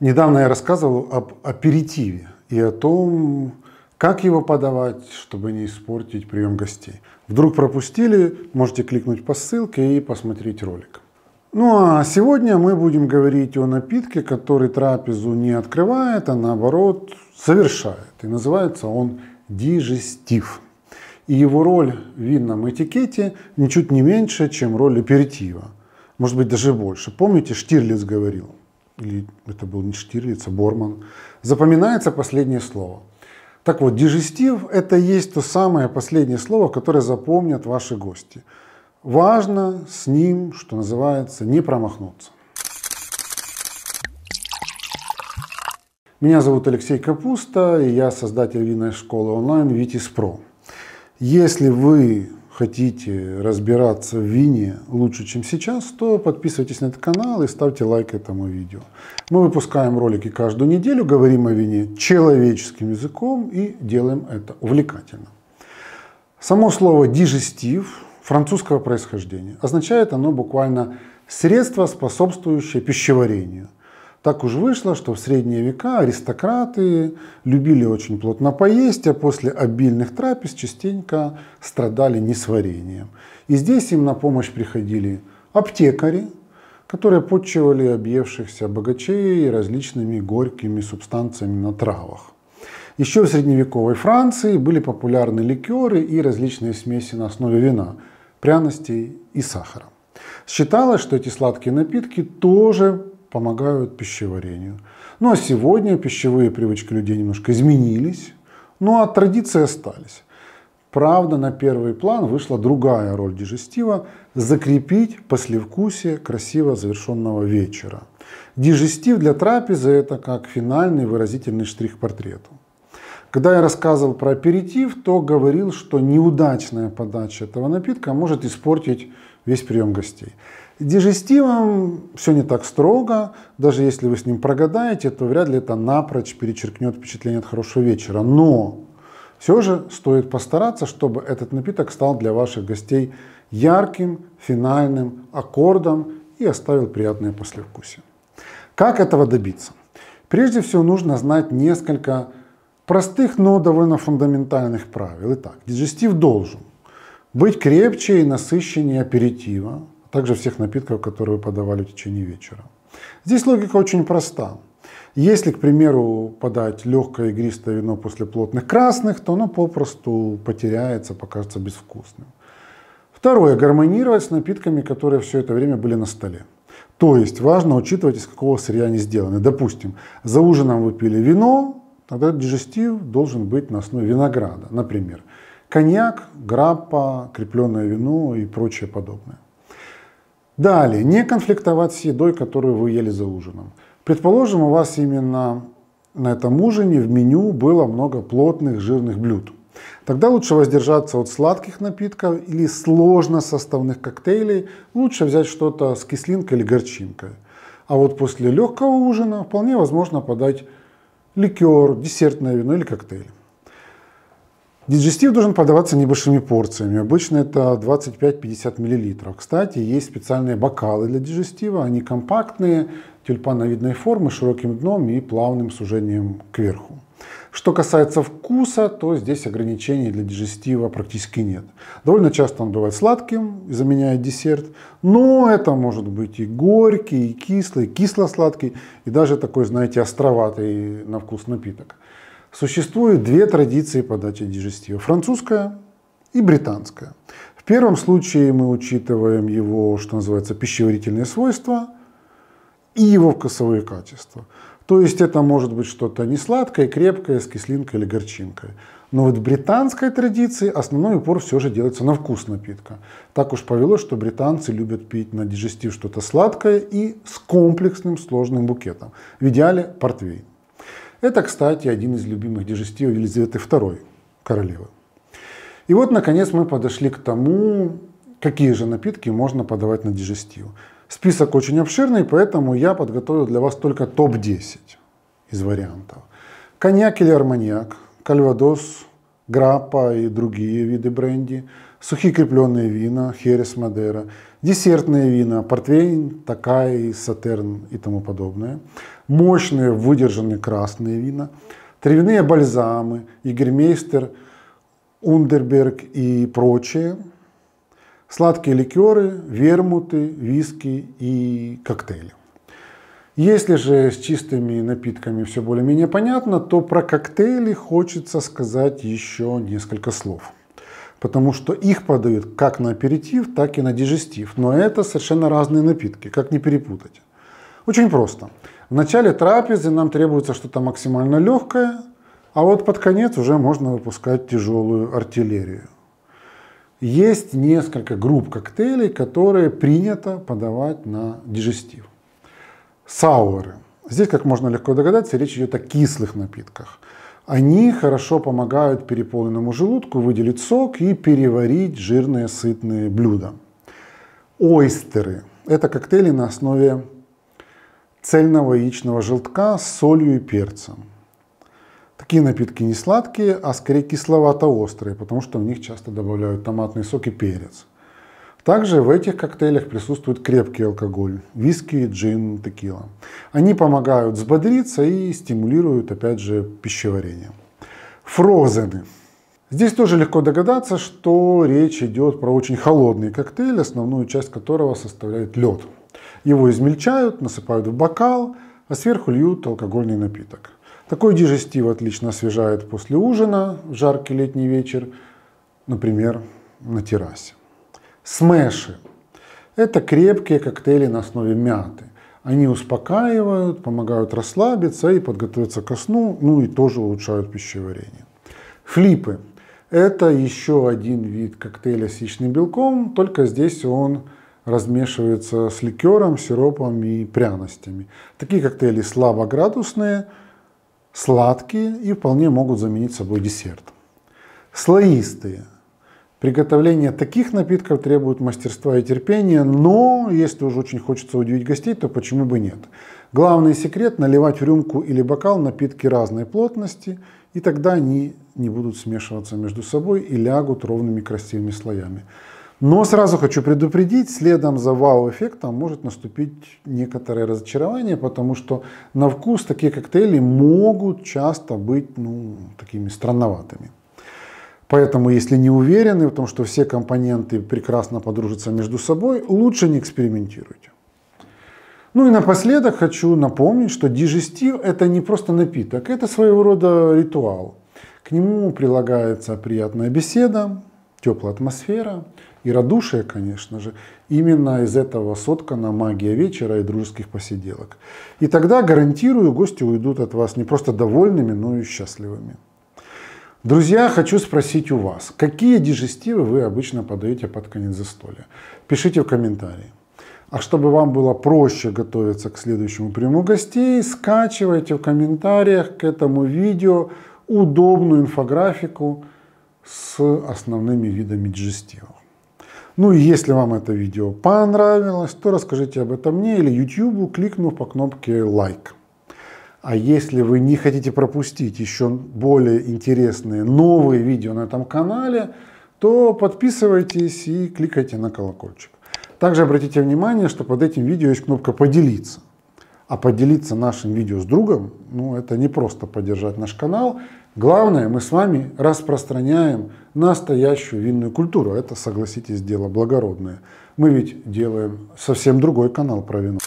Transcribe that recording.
Недавно я рассказывал об аперитиве и о том, как его подавать, чтобы не испортить прием гостей. Вдруг пропустили, можете кликнуть по ссылке и посмотреть ролик. Ну а сегодня мы будем говорить о напитке, который трапезу не открывает, а наоборот совершает. И называется он дижестив. И его роль в винном этикете ничуть не меньше, чем роль аперитива. Может быть даже больше. Помните, Штирлиц говорил, или это был не Штирлиц, а Борман, запоминается последнее слово. Так вот, дижестив – это есть то самое последнее слово, которое запомнят ваши гости. Важно с ним, что называется, не промахнуться. Меня зовут Алексей Капуста, и я создатель винной школы онлайн Витис Про. Если вы хотите разбираться в вине лучше, чем сейчас, то подписывайтесь на этот канал и ставьте лайк этому видео. Мы выпускаем ролики каждую неделю, говорим о вине человеческим языком и делаем это увлекательно. Само слово «дижестив» французского происхождения. Означает оно буквально «средство, способствующее пищеварению». Так уж вышло, что в средние века аристократы любили очень плотно поесть, а после обильных трапез частенько страдали несварением. И здесь им на помощь приходили аптекари, которые подчивали объевшихся богачей различными горькими субстанциями на травах. Еще в средневековой Франции были популярны ликеры и различные смеси на основе вина, пряностей и сахара. Считалось, что эти сладкие напитки тоже помогают пищеварению. Ну а сегодня пищевые привычки людей немножко изменились, ну а традиции остались. Правда, на первый план вышла другая роль дижестива – закрепить послевкусие красиво завершенного вечера. Дижестив для трапезы – это как финальный выразительный штрих портрету. Когда я рассказывал про аперитив, то говорил, что неудачная подача этого напитка может испортить весь прием гостей. Дижестивом все не так строго. Даже если вы с ним прогадаете, то вряд ли это напрочь перечеркнет впечатление от хорошего вечера. Но все же стоит постараться, чтобы этот напиток стал для ваших гостей ярким, финальным аккордом и оставил приятное послевкусие. Как этого добиться? Прежде всего нужно знать несколько простых, но довольно фундаментальных правил. Итак, дижестив должен быть крепче и насыщеннее аперитива, также всех напитков, которые вы подавали в течение вечера. Здесь логика очень проста. Если, к примеру, подать легкое игристое вино после плотных красных, то оно попросту потеряется, покажется безвкусным. Второе. Гармонировать с напитками, которые все это время были на столе. То есть важно учитывать, из какого сырья они сделаны. Допустим, за ужином вы пили вино, тогда дижестив должен быть на основе винограда, например. Коньяк, граппа, крепленное вино и прочее подобное. Далее, не конфликтовать с едой, которую вы ели за ужином. Предположим, у вас именно на этом ужине в меню было много плотных жирных блюд. Тогда лучше воздержаться от сладких напитков или сложно составных коктейлей. Лучше взять что-то с кислинкой или горчинкой. А вот после легкого ужина вполне возможно подать ликер, десертное вино или коктейль. Диджестив должен подаваться небольшими порциями. Обычно это 25-50 мл. Кстати, есть специальные бокалы для диджестива. Они компактные, тюльпановидной формы, широким дном и плавным сужением кверху. Что касается вкуса, то здесь ограничений для диджестива практически нет. Довольно часто он бывает сладким заменяет десерт, но это может быть и горький, и кислый, кисло-сладкий, и даже такой, знаете, островатый на вкус напиток. Существует две традиции подачи дижестива. Французская и британская. В первом случае мы учитываем его, что называется, пищеварительные свойства и его вкусовые качества. То есть это может быть что-то не сладкое, крепкое, с кислинкой или горчинкой. Но вот в британской традиции основной упор все же делается на вкус напитка. Так уж повелось, что британцы любят пить на дижестив что-то сладкое и с комплексным сложным букетом. В идеале портвейн. Это, кстати, один из любимых дижестивов Елизаветы II, королевы. И вот, наконец, мы подошли к тому, какие же напитки можно подавать на дижестив. Список очень обширный, поэтому я подготовил для вас только топ-10 из вариантов. Коньяк или арманьяк, кальвадос, граппа и другие виды бренди, сухие крепленные вина, херес Мадера, десертные вина, портвейн, такай, сатерн и тому подобное, мощные выдержанные красные вина, травяные бальзамы, егермейстер, ундерберг и прочее, сладкие ликеры, вермуты, виски и коктейли. Если же с чистыми напитками все более-менее понятно, то про коктейли хочется сказать еще несколько слов. Потому что их подают как на аперитив, так и на дижестив. Но это совершенно разные напитки, как не перепутать. Очень просто. В начале трапезы нам требуется что-то максимально легкое, а вот под конец уже можно выпускать тяжелую артиллерию. Есть несколько групп коктейлей, которые принято подавать на дижестив. Сауэры. Здесь, как можно легко догадаться, речь идет о кислых напитках. Они хорошо помогают переполненному желудку выделить сок и переварить жирные сытные блюда. Ойстеры. Это коктейли на основе цельного яичного желтка с солью и перцем. Такие напитки не сладкие, а скорее кисловато-острые, потому что в них часто добавляют томатный сок и перец. Также в этих коктейлях присутствует крепкий алкоголь, виски, джин, текила. Они помогают взбодриться и стимулируют, опять же, пищеварение. Фрозены. Здесь тоже легко догадаться, что речь идет про очень холодный коктейль, основную часть которого составляет лед. Его измельчают, насыпают в бокал, а сверху льют алкогольный напиток. Такой дижестив отлично освежает после ужина в жаркий летний вечер, например, на террасе. Смеши. Это крепкие коктейли на основе мяты. Они успокаивают, помогают расслабиться и подготовиться ко сну, ну и тоже улучшают пищеварение. Флипы. Это еще один вид коктейля с яичным белком, только здесь он размешивается с ликером, сиропом и пряностями. Такие коктейли слабоградусные, сладкие и вполне могут заменить собой десерт. Слоистые. Приготовление таких напитков требует мастерства и терпения, но если уже очень хочется удивить гостей, то почему бы нет? Главный секрет – наливать в рюмку или бокал напитки разной плотности, и тогда они не будут смешиваться между собой и лягут ровными красивыми слоями. Но сразу хочу предупредить, следом за вау-эффектом может наступить некоторое разочарование, потому что на вкус такие коктейли могут часто быть ну, такими странноватыми. Поэтому, если не уверены в том, что все компоненты прекрасно подружатся между собой, лучше не экспериментируйте. Ну и напоследок хочу напомнить, что дижестив это не просто напиток, это своего рода ритуал. К нему прилагается приятная беседа, теплая атмосфера и радушие, конечно же. Именно из этого соткана магия вечера и дружеских посиделок. И тогда, гарантирую, гости уйдут от вас не просто довольными, но и счастливыми. Друзья, хочу спросить у вас, какие дижестивы вы обычно подаете под конец застолья? Пишите в комментарии. А чтобы вам было проще готовиться к следующему приему гостей, скачивайте в комментариях к этому видео удобную инфографику с основными видами дижестивов. Ну и если вам это видео понравилось, то расскажите об этом мне или YouTube, кликнув по кнопке лайк. А если вы не хотите пропустить еще более интересные новые видео на этом канале, то подписывайтесь и кликайте на колокольчик. Также обратите внимание, что под этим видео есть кнопка «Поделиться». А поделиться нашим видео с другом, ну это не просто поддержать наш канал. Главное, мы с вами распространяем настоящую винную культуру. Это, согласитесь, дело благородное. Мы ведь делаем совсем другой канал про вино.